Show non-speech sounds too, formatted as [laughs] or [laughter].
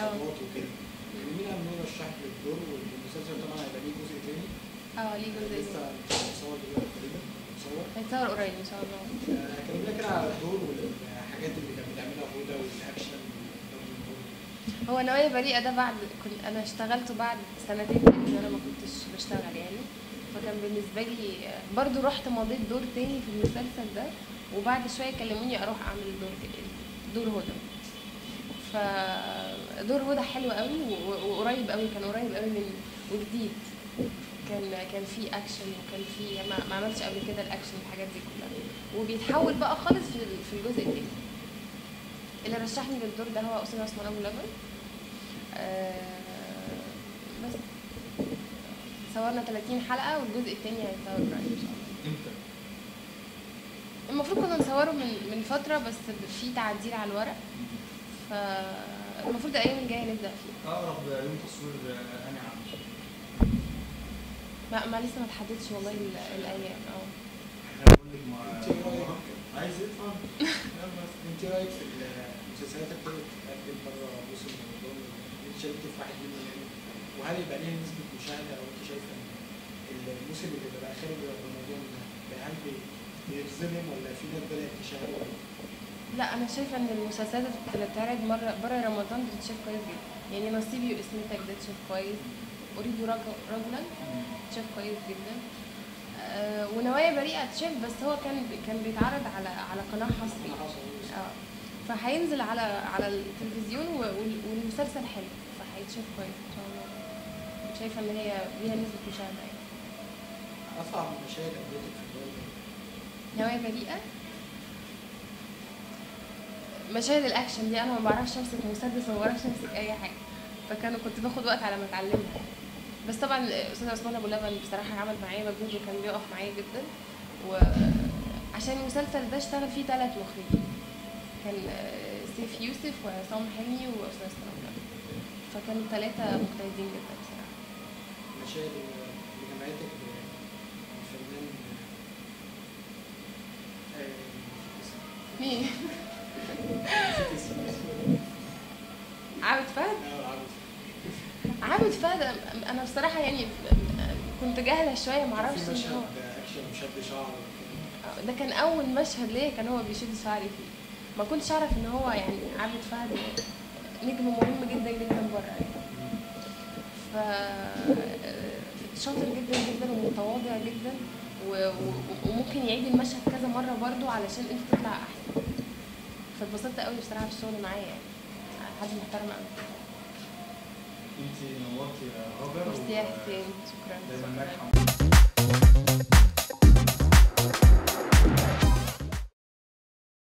صالونات وكده. مين مين رشح لك الدور والمسلسل طبعا هيبقى ليه جزء تاني؟ آه ليه جزء لسه بتصور دلوقتي تقريبا. هيتصور قريب ان شاء الله آه، كلمنا كده على الدور والحاجات اللي كانت بتعملها هدى والاكشن هو نوايا بريئة ده بعد كنت أنا اشتغلته بعد سنتين تقريبا أنا ما كنتش بشتغل يعني. فكان بالنسبة لي برضو رحت مضيت دور تاني في المسلسل ده وبعد شوية كلموني أروح أعمل دور دور هدى. فدور هدى حلو قوي وقريب قوي كان قريب قوي مني وجديد. كان كان في اكشن وكان في ما, ما عملتش قبل كده الاكشن والحاجات دي كلها. وبيتحول بقى خالص في في الجزء التاني. اللي رشحني للدور ده هو اسامه عثمان أبو لبن. آه بس. صورنا 30 حلقة والجزء التاني هيتصور قريب إن شاء الله؟ المفروض كنا نصوره من من فترة بس في تعديل على الورق. فالمفروض الأيام الجاية نبدأ فيه. أقرب يوم تصوير آه، أنا عام ما, ما لسه ما تحددش والله ال- الأيام. أه. أنا بقول لك ما أنت إيه رأيك؟ عايز يدفع [laughs] أنت رأيك في المسلسلات اللي ابتدت تتقدم بره موسم رمضان انت في واحد منهم يعني؟ وهل يبقى ليها نسبة مشاهدة أو أنت شايفه إن الموسم اللي بيبقى خارج رمضان ده هل بي- بيظلم ولا في ناس بدأت تشاهد لا أنا شايفة إن المسلسلات اللي بتتعرض مره بره رمضان بتتشاف كويس جدا. يعني نصيبي واسمتك ده تشاف كويس. أريد رجل- رجلا تشاف كويس جدا. آه ونوايا بريئة تشاف بس هو كان كان بيتعرض على على قناة حصري. آه فهينزل على على التلفزيون والمسلسل حلو فهيتشاف كويس إن شاء الله. شايفة إن هي ليها نسبة مشاهدة يعني. اصعب مشاهد قابلتك في نوايا بريئة؟ مشاهد الأكشن دي أنا ما بعرفش أمسك مسدس وما بعرفش أمسك أي حاجة. فكانوا كنت باخد وقت على ما أتعلمها. بس طبعا أستاذ عثمان أبو لبن بصراحة عمل معايا مجهود وكان بيقف معايا جدا. وعشان المسلسل ده اشتغل فيه ثلاث مخرجين. كان آه، سيف يوسف وعصام حلمي وأستاذ عثمان أبو لبن. فكانوا ثلاثة مجتهدين جدا بصراحة. المشاهد اللي جمعتك بالفنان آه، مين؟ فهد؟ عابد فهد أنا بصراحة يعني كنت جاهلة شوية معرفش في ان هو شعر وكده. ده كان أول مشهد ليا كان هو بيشد شعري فيه ما كنتش أعرف إن هو يعني عابد فهد نجم مهم جدا جدا بره يعني ف شاطر جدا جدا ومتواضع جدا. وممكن يعيد المشهد كذا مرة برضو علشان أنت تطلع أحسن فاتبسطت قوي بصراحة في الشغل معاه يعني حد محترم قوي انت نورتي يا هاجر ميرسي يا حسين شكرا. دايما. ناجحه